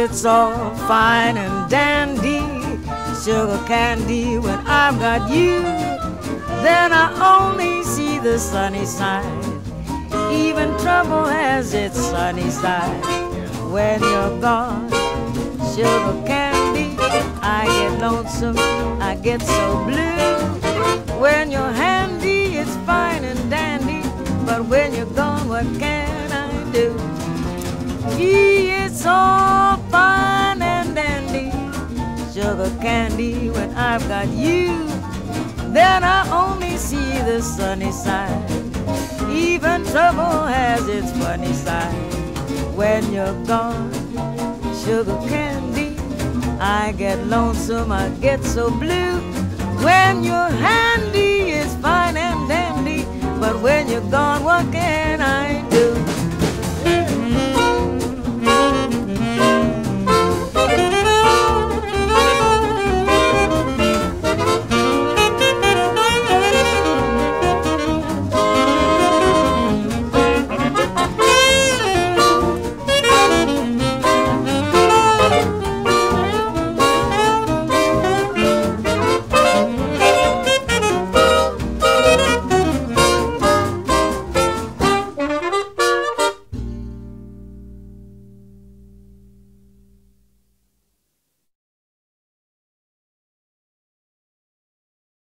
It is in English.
It's all fine and dandy, sugar candy when I've got you. Then I only see the sunny side. Even trouble has its sunny side. When you're gone, sugar candy, I get lonesome, I get so blue. When you're handy, it's fine and dandy, but when you're gone, what can I do? Gee, it's all sugar candy when I've got you. Then I only see the sunny side. Even trouble has its funny side. When you're gone, sugar candy, I get lonesome, I get so blue. When you're handy,